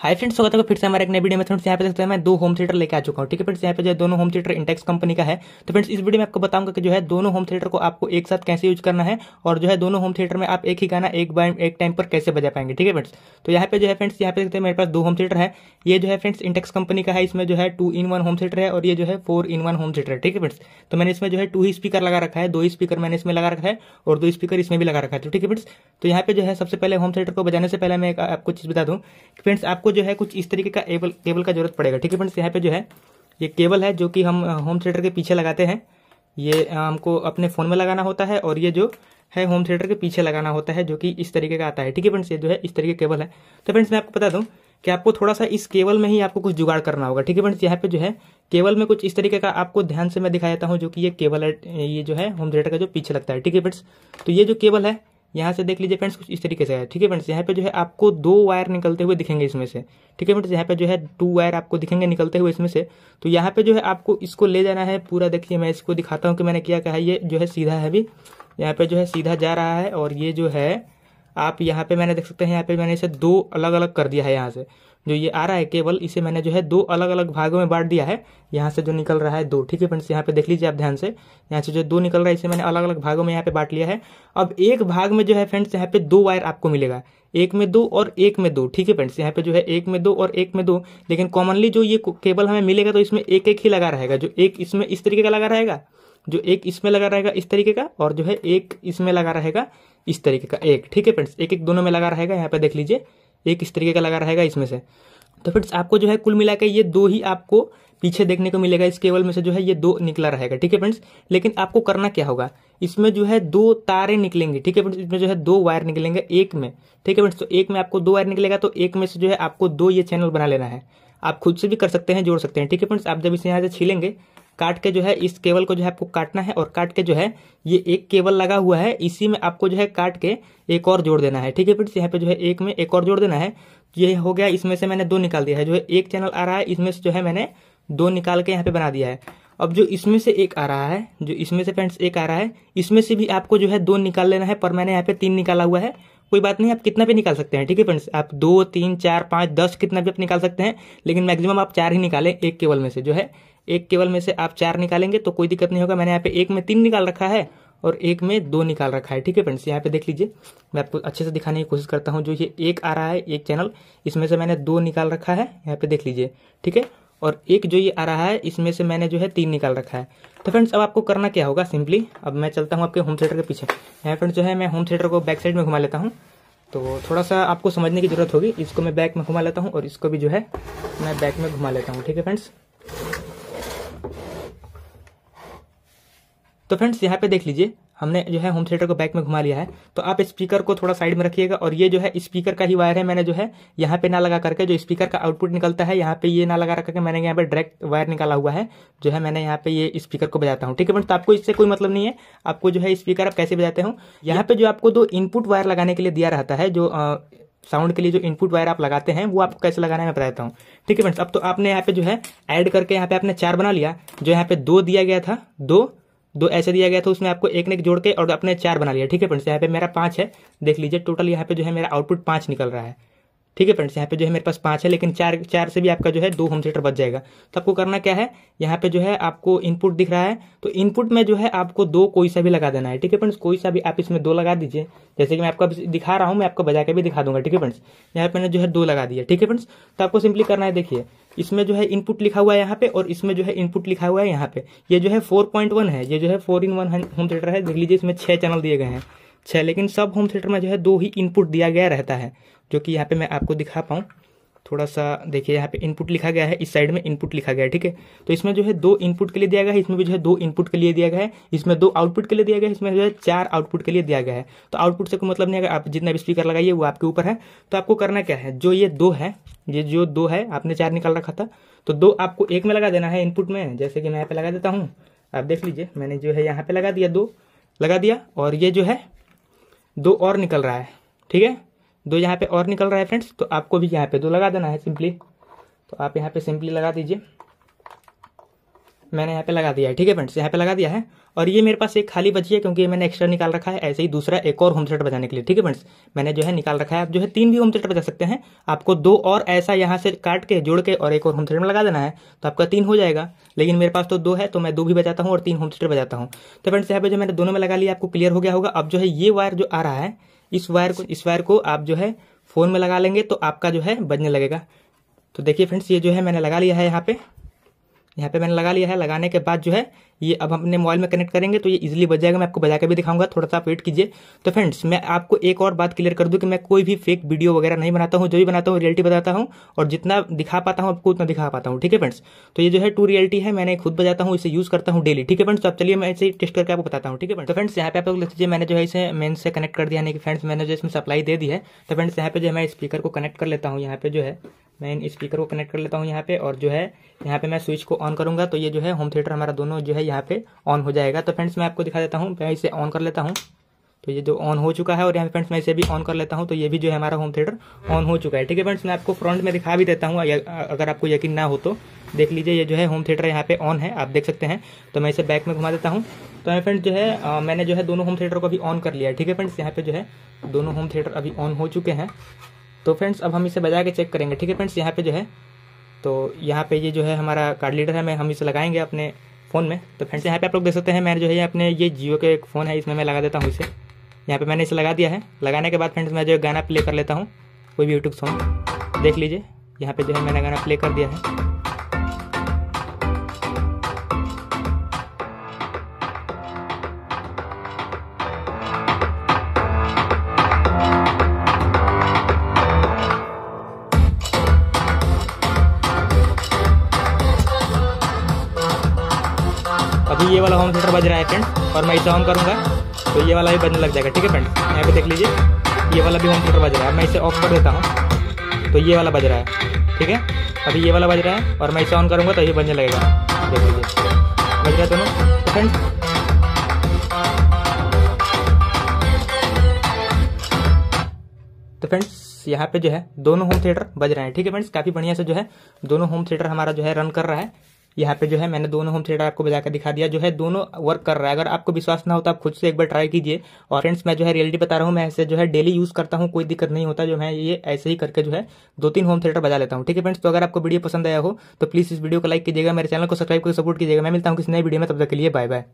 Hi friends स्वागत है फिर से हमारे एक नई वीडियो में। फ्रेंड्स यहाँ पे देखते हैं, मैं दो होम थिएटर लेके आ चुका हूँ, ठीक है फ्रेंड्स यहाँ पे जो दोनों होम थिएटर इंटेक्स कंपनी का है। तो फ्रेंड्स इस वीडियो में आपको बताऊँगा कि जो है दोनों होम थिएटर को आपको एक साथ कैसे यूज़ करना है और जो है दोनों होम थिएटर में आप एक ही गाना एक बार, एक टाइम पर कैसे बजा पाएँगे, ठीक है फ्रेंड्स तो यहाँ पे जो है फ्रेंड्स यहाँ पे देखते हैं मेरे पास दो होम थिएटर है। ये जो है फ्रेंड्स इंटेक्स कंपनी का है, इसमें जो है two in one home theatre है और ये जो है four in one home theatre है, ठीक है फ्रेंड्स तो मैंने इसमें जो है टू ही स्पीकर लगा रखा है, दो ही स्पीकर मैंने इसमें लगा रखा है और दो स्पीकर इसमें भी लगा रखा है तो ठीक है फ्रेंड्स तो यहाँ पे जो है सबसे पहले होम थिएटर को बजाने से पहले मैं आपको चीज़ बता दूँ फ्रेंड्स आपको जो है कुछ इस तरीके का एबल केबल का ज़रूरत पड़ेगा, ठीक है फ्रेंड्स यहाँ पे जो है, ये केबल है जो कि हम होम थिएटर के पीछे लगाते हैं। ये हमको अपने फ़ोन में लगाना होता है और ये जो है होम थिएटर के पीछे लगाना होता है जो कि इस तरीके का आता है, ठीक है फ्रेंड्स ये जो है इस तरीके केबल है। तो फ्रेंड्स मैं आपको बता दूँ कि आपको थोड़ा सा इस केबल में ही आपको कुछ जुगाड़ करना होगा, ठीक है फ्रेंड्स यहाँ पे जो है केबल में कुछ इस तरीके का आपको ध्यान से मैं दिखा देता हूँ जो कि ये केबल है, ये जो है होम थिएटर का जो पीछे लगता है, ठीक है फ्रेंड्स तो ये जो केबल है यहाँ से देख लीजिए फ्रेंड्स, कुछ इस तरीके से है। ठीक है फ्रेंड्स, यहाँ पे जो है आपको दो वायर निकलते हुए दिखेंगे इसमें से। ठीक है फ्रेंड्स, यहाँ पे जो है टू वायर आपको दिखेंगे निकलते हुए इसमें से। तो यहाँ पे जो है आपको इसको ले जाना है, पूरा देखिए, मैं इसको दिखाता हूँ कि मैंने क्या कहा, ये जो है सीधा है अभी। यहाँ पे जो है सीधा जा रहा है और ये जो है आप यहाँ पे मैंने देख सकते हैं, यहाँ पे मैंने इसे दो अलग अलग कर दिया है यहाँ से। जो ये आ रहा है केवल, इसे मैंने जो है दो अलग अलग भागों में बांट दिया है। यहाँ से जो निकल रहा है दो, ठीक है फ्रेंड्स? यहाँ पे देख लीजिए आप ध्यान से। यहाँ से जो दो निकल रहा है, इसे मैंने अलग अलग भागों में यहाँ पे बांट लिया है। अब एक भाग में जो है फ्रेंड्स, यहाँ पे दो वायर आपको मिलेगा। एक में दो और एक में दो, ठीक है फ्रेंड्स? यहाँ पे जो है एक में दो और एक में दो। लेकिन कॉमनली जो ये केबल हमें मिलेगा तो इसमें एक एक ही लगा रहेगा। जो एक इसमें इस तरीके का लगा रहेगा? जो एक इसमें लगा रहेगा इस तरीके का और जो है एक इसमें लगा रहेगा इस तरीके का एक। ठीक है फ्रेंड्स? एक एक दोनों में लगा रहेगा, यहाँ पे देख लीजिए। एक इस तरीके का लगा रहेगा इसमें से। तो फ्रेंड्स, आपको जो है कुल मिला के ये दो ही आपको पीछे देखने को मिलेगा। इस केबल में से जो है ये दो निकला रहेगा। ठीक है फ्रेंड्स? लेकिन आपको करना क्या होगा? इसमें जो है दो तारे निकलेंगे। ठीक है फ्रेंड्स? इसमें जो है दो वायर निकलेंगे एक में। ठीक है फ्रेंड्स? तो एक में आपको दो वायर निकलेगा तो एक में से जो है आपको दो ये चैनल बना लेना है। आप खुद से भी कर सकते हैं, जोड़ सकते हैं। ठीक है फ्रेंड्स? आप जब इसे यहाँ से छीलेंगे काट के जो है, इस केबल को जो है आपको काटना है और काट के जो है, ये एक केबल लगा हुआ है। इसी में आपको जो है काट के एक और जोड़ देना है। ठीक है फ्रेंड्स, यहाँ पे जो है एक में एक और जोड़ देना है। ये हो गया, इसमें से मैंने दो निकाल दिया है। जो है एक चैनल आ रहा है, इसमें से जो है मैंने दो निकाल के यहाँ पे बना दिया है। अब जो इसमें से एक आ रहा है, जो इसमें से फ्रेंड्स एक आ रहा है, इसमें से भी आपको जो है दो निकाल लेना है, पर मैंने यहाँ पे तीन निकाला हुआ है। कोई बात नहीं, आप कितना भी निकाल सकते हैं। ठीक है फ्रेंड्स, आप दो, तीन, चार, पाँच, दस कितना भी आप निकाल सकते हैं, लेकिन मैक्सिमम आप चार ही निकालें एक केवल में से जो है। एक केवल में से आप चार निकालेंगे तो कोई दिक्कत नहीं होगा। मैंने यहाँ पे एक में तीन निकाल रखा है और एक में दो निकाल रखा है। ठीक है फ्रेंड्स, यहाँ पे देख लीजिए। मैं आपको अच्छे से दिखाने की कोशिश करता हूँ। जो ये एक आ रहा है, एक चैनल, इसमें से मैंने दो निकाल रखा है। यहाँ पे देख लीजिए। ठीक है? और एक जो ये आ रहा है, इसमें से मैंने जो है तीन निकाल रखा है। तो फ्रेंड्स, अब आपको करना क्या होगा सिंपली? अब मैं चलता हूँ आपके होम थिएटर के पीछे। यहाँ फ्रेंड्स, जो है मैं होम थिएटर को बैक साइड में घुमा लेता हूँ। तो थोड़ा सा आपको समझने की ज़रूरत होगी। इसको मैं बैक में घुमा लेता हूँ और इसको भी जो है मैं बैक में घुमा लेता हूँ। ठीक है फ्रेंड्स? तो फ्रेंड्स, यहाँ पे देख लीजिए, हमने जो है होम थिएटर को बैक में घुमा लिया है। तो आप स्पीकर को थोड़ा साइड में रखिएगा और ये जो है स्पीकर का ही वायर है, मैंने जो है यहाँ पे ना लगा करके, जो स्पीकर का आउटपुट निकलता है, यहाँ पे ये ना लगा करके मैंने यहाँ पे डायरेक्ट वायर निकाला हुआ है। जो है मैंने यहाँ पे ये स्पीकर को बजाता हूँ, ठीक है फ्रेंड्स? तो आपको इससे कोई मतलब नहीं है। आपको जो है स्पीकर आप कैसे बजाते हो? यहाँ पे जो आपको दो इनपुट वायर लगाने के लिए दिया रहता है, जो साउंड के लिए जो इनपुट वायर आप लगाते हैं, वो आपको कैसे लगाना है, मैं बताता हूँ। ठीक है फ्रेंड्स? अब तो आपने यहाँ पे जो है ऐड करके यहाँ पे आपने चार बना लिया। जो यहाँ पे दो दिया गया था, दो दो ऐसे दिया गया था, उसमें आपको एक ने जोड़ के और अपने चार बना लिया। ठीक है फ्रेंड्स, यहाँ पे मेरा पाँच है, देख लीजिए, टोटल यहाँ पे जो है मेरा आउटपुट पाँच निकल रहा है। ठीक है फ्रेंड्स यहाँ पे जो है मेरे पास पाँच है लेकिन चार चार से भी आपका जो है दो होम थिएटर बच जाएगा तो आपको करना क्या है यहाँ पे जो है आपको इनपुट दिख रहा है तो इनपुट में जो है आपको दो कोई सा भी लगा देना है ठीक है फ्रेंड्स कोई सा भी आप इसमें दो लगा दीजिए जैसे कि मैं आपको दिखा रहा हूँ मैं आपको बजा के भी दिखा दूँगा ठीक है फ्रेंड्स यहाँ पे मैंने जो है दो लगा दिया ठीक है फ्रेंड्स तो आपको सिंपली करना है देखिए इसमें जो है इनपुट लिखा हुआ है यहाँ पे और इसमें जो है इनपुट लिखा हुआ है यहाँ पे ये जो है फोर पॉइंट वन है ये जो है four in one home theatre है देख लीजिए इसमें छह चैनल दिए गए हैं छह लेकिन सब होम थिएटर में जो है दो ही इनपुट दिया गया रहता है जो कि यहाँ पे मैं आपको दिखा पाऊँ। थोड़ा सा देखिए, यहाँ पे इनपुट लिखा गया है, इस साइड में इनपुट लिखा गया है, ठीक है? तो इसमें जो है दो इनपुट के लिए दिया गया है, इसमें भी जो है दो इनपुट के लिए दिया गया है, इसमें दो आउटपुट के लिए दिया गया है, इसमें जो है चार आउटपुट के लिए दिया गया है। तो आउटपुट से कोई मतलब नहीं अगर आप जितना भी स्पीकर लगाइए, वो आपके ऊपर है। तो आपको करना क्या है? जो ये दो है, ये जो दो है, आपने चार निकाल रखा था तो दो आपको एक में लगा देना है इनपुट में। जैसे कि मैं यहाँ पे लगा देता हूँ, आप देख लीजिए, मैंने जो है यहाँ पे लगा दिया दो, लगा दिया, और ये जो है दो और निकल रहा है, ठीक है? दो यहाँ पे और निकल रहा है फ्रेंड्स तो आपको भी यहाँ पे दो लगा देना है सिंपली। तो आप यहाँ पे सिंपली लगा दीजिए। मैंने यहाँ पे लगा दिया है, ठीक है फ्रेंड्स? यहाँ पे लगा दिया है। और ये मेरे पास एक खाली बची है, क्योंकि मैंने एक्स्ट्रा निकाल रखा है, ऐसे ही दूसरा एक और होम थिएटर बजाने के लिए, ठीक है फ्रेंड्स? मैंने जो है निकाल रखा है। आप जो है तीन भी होम थिएटर बजा सकते हैं। आपको दो और ऐसा यहाँ से काट के, जोड़ के और एक और होम थिएटर में लगा देना है तो आपका तीन हो जाएगा। लेकिन मेरे पास तो दो है तो मैं दो भी बजाता हूँ और तीन होम थिएटर बजाता हूँ। तो फ्रेंड्स, यहाँ पे जो मैंने दोनों में लगा लिया, आपको क्लियर हो गया होगा। अब जो है ये वायर जो आ रहा है इस वायर को, इस वायर को आप जो है फ़ोन में लगा लेंगे तो आपका जो है बजने लगेगा। तो देखिए फ्रेंड्स, ये जो है मैंने लगा लिया है यहाँ पे। यहाँ पे मैंने लगा लिया है। लगाने के बाद जो है, ये अब हम अपने मोबाइल में कनेक्ट करेंगे तो ये इजीली बच जाएगा। मैं आपको बजा के भी दिखाऊँगा थोड़ा सा आप वेट कीजिए। तो फ्रेंड्स मैं आपको एक और बात क्लियर कर दूँ कि मैं कोई भी फेक वीडियो वगैरह नहीं बनाता हूँ। जो भी बनाता हूँ रियलिटी बताता हूँ और जितना दिखा पाता हूँ, आपको उतना दिखा पाता हूँ। ठीक है फ्रेंड्स तो ये जो है टू रियलिटी है, मैंने खुद बजाता हूँ, इसे यूज़ करता हूँ डेली ठीक है फ्रेंड्स तो अब चलिए, मैं इसे टेस्ट करके आपको बताता हूँ। ठीक है तो फ्रेंड्स यहाँ पे आप लोग लीजिए, मैंने जो है इसे मेन से कनेक्ट कर दिया फ्रेंड्स मैंने जो इसमें सप्लाई दे दी है। तो फ्रेंड्स यहाँ पे जो है मैं स्पीकर को कनेक्ट कर लेता हूँ। यहाँ पे जो है मैं इन स्पीकर को कनेक्ट कर लेता हूँ यहाँ पे और जो है, यहाँ पे मैं स्विच को ऑन करूँगा तो ये जो है होम थिएटर हमारा दोनों जो है यहाँ पे ऑन हो जाएगा। तो फ्रेंड्स मैं आपको दिखा देता हूँ, मैं इसे ऑन कर लेता हूँ। तो ये जो ऑन हो चुका है और यहाँ पे फ्रेंड्स मैं इसे भी ऑन कर लेता हूँ तो ये भी जो है हमारा होम थिएटर ऑन हो चुका है। ठीक है फ्रेंड्स मैं आपको फ्रंट में दिखा भी देता हूँ, अगर आपको यकीन ना हो तो। देख लीजिए, ये जो है होम थिएटर यहाँ पे ऑन है, आप देख सकते हैं। तो मैं इसे बैक में घुमा देता हूँ। तो मैं फ्रेंड्स जो है मैंने जो है दोनों होम थिएटर को अभी ऑन कर लिया है। ठीक है फ्रेंड्स यहाँ पे जो है दोनों होम थिएटर अभी ऑन हो चुके हैं। तो फ्रेंड्स, अब हम इसे बजा के चेक करेंगे। ठीक है फ्रेंड्स, यहाँ पे जो है तो यहाँ पे ये जो है हमारा कार्ड लीडर है, मैं, हम इसे लगाएँगे अपने फ़ोन में। तो फ्रेंड्स, यहाँ पे आप लोग देख सकते हैं मैंने जो है अपने ये जियो के एक फ़ोन है, इसमें मैं लगा देता हूँ इसे। यहाँ पे मैंने इसे लगा दिया है। लगाने के बाद फ्रेंड्स, मैं जो गाना प्ले कर लेता हूँ, कोई भी यूट्यूब सॉन्ग देख लीजिए, यहाँ पर जो है मैंने गाना प्ले कर दिया है। वाला होम थिएटर बज रहा है फ्रेंड और मैं इसे ऑन करूँगा तो ये वाला भी बजने लग जाएगा, ठीक है फ्रेंड यहाँ पे देख लीजिए, ये वाला भी होम थिएटर बज रहा है, मैं इसे ऑफ़ कर देता हूँ तो ये वाला बज रहा है, ठीक है? अभी ये वाला बज रहा है, और मैं इसे ऑन करूँगा तो ये बजने लगेगा, देख लीजिए बज रहा है दोनों? तो फ्रेंड्स तो फ्रेंड्स यहाँ पे जो है, दोनों होम थिएटर बज रहे हैं, ठीक है फ्रेंड्स काफ़ी बढ़िया से जो है, दोनों होम थिएटर हमारा जो है रन कर रहा है यहाँ पे जो है मैंने दोनों होम थिएटर आपको बजाकर दिखा दिया, जो है दोनों वर्क कर रहा है। अगर आपको विश्वास ना हो तो आप खुद से एक बार ट्राई कीजिए। और फ्रेंड्स मैं जो है रियलिटी बता रहा हूँ, मैं ऐसे जो है डेली यूज़ करता हूँ, कोई दिक्कत नहीं होता। जो मैं ये ऐसे ही करके जो है दो तीन होम थिएटर बजा लेता हूँ। ठीक है फ्रेंड्स तो अगर आपको वीडियो पसंद आया हो तो प्लीज़ इस वीडियो को लाइक कीजिएगा, मेरे चैनल को सब्सक्राइब कर सपोर्ट कीजिएगा। मैं मिलता हूँ किसी नई वीडियो में, तब तक के लिए बाय बाय